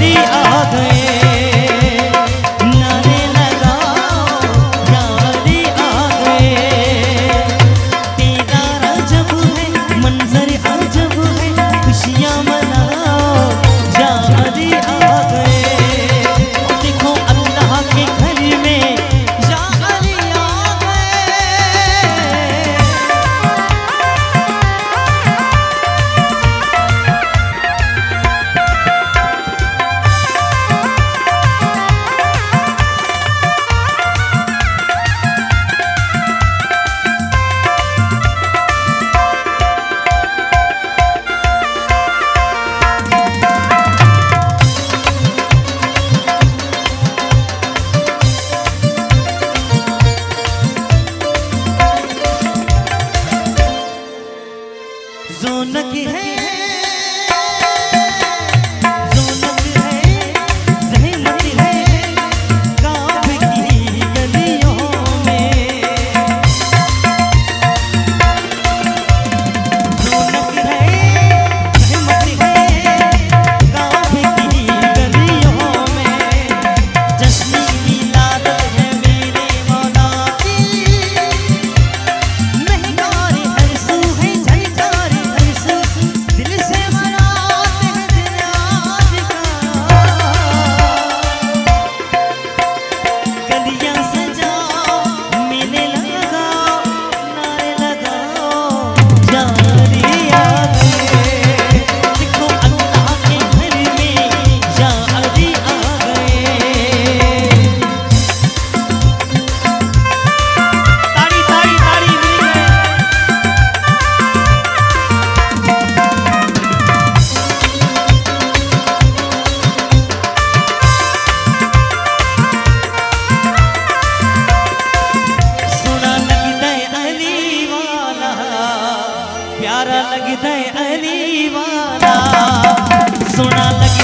Adi जोनक है। प्यारा लगता है अली वाला। सोना लग